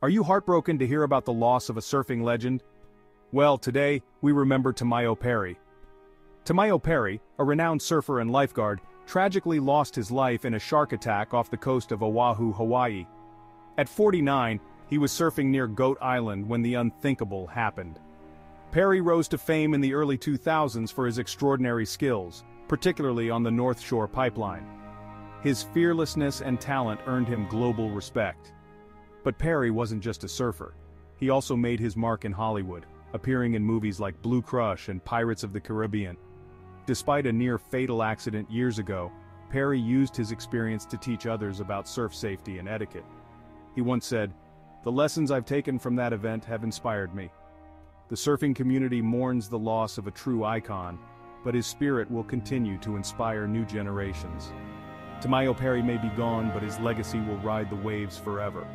Are you heartbroken to hear about the loss of a surfing legend? Well, today, we remember Tamayo Perry. Tamayo Perry, a renowned surfer and lifeguard, tragically lost his life in a shark attack off the coast of Oahu, Hawaii. At 49, he was surfing near Goat Island when the unthinkable happened. Perry rose to fame in the early 2000s for his extraordinary skills, particularly on the North Shore Pipeline. His fearlessness and talent earned him global respect. But Perry wasn't just a surfer. He also made his mark in Hollywood, appearing in movies like Blue Crush and Pirates of the Caribbean. Despite a near-fatal accident years ago, Perry used his experience to teach others about surf safety and etiquette. He once said, The lessons I've taken from that event have inspired me. The surfing community mourns the loss of a true icon, but his spirit will continue to inspire new generations. Tamayo Perry may be gone but his legacy will ride the waves forever.